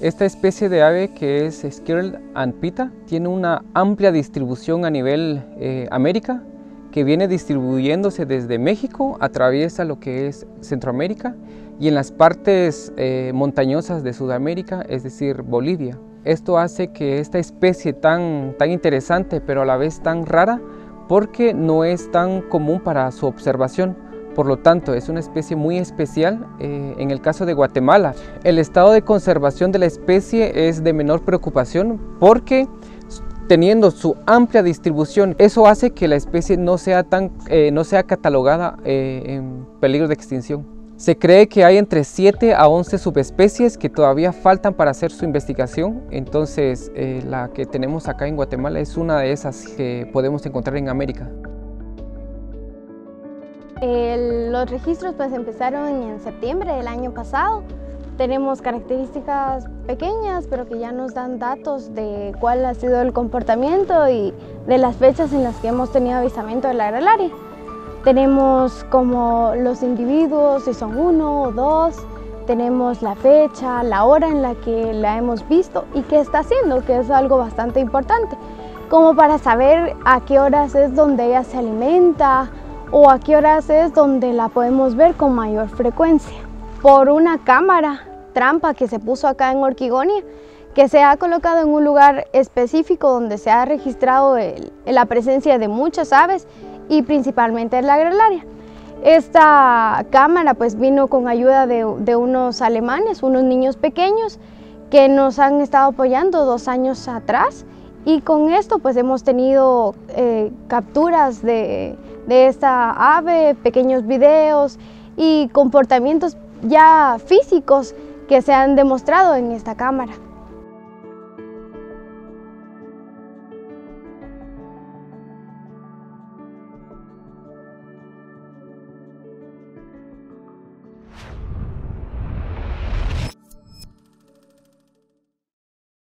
Esta especie de ave que es Skirl Pita tiene una amplia distribución a nivel eh, América que viene distribuyéndose desde México, atraviesa lo que es Centroamérica y en las partes eh, montañosas de Sudamérica, es decir, Bolivia. Esto hace que esta especie tan, tan interesante pero a la vez tan rara porque no es tan común para su observación. Por lo tanto, es una especie muy especial eh, en el caso de Guatemala. El estado de conservación de la especie es de menor preocupación porque teniendo su amplia distribución, eso hace que la especie no sea, tan, eh, no sea catalogada eh, en peligro de extinción. Se cree que hay entre 7 a 11 subespecies que todavía faltan para hacer su investigación, entonces la que tenemos acá en Guatemala es una de esas que podemos encontrar en América. Los registros pues empezaron en septiembre del año pasado. Tenemos características pequeñas, pero que ya nos dan datos de cuál ha sido el comportamiento y de las fechas en las que hemos tenido avistamiento de la grelaria. Tenemos como los individuos, si son uno o dos, tenemos la fecha, la hora en la que la hemos visto y qué está haciendo, que es algo bastante importante, como para saber a qué horas es donde ella se alimenta o a qué horas es donde la podemos ver con mayor frecuencia. Por una cámara trampa que se puso acá en Orquigonia, que se ha colocado en un lugar específico donde se ha registrado la presencia de muchas aves y principalmente en la grelaria. Esta cámara pues vino con ayuda de, unos alemanes, unos niños pequeños que nos han estado apoyando dos años atrás y con esto pues hemos tenido eh, capturas de, de esta ave, pequeños videos y comportamientos ya físicos que se han demostrado en esta cámara.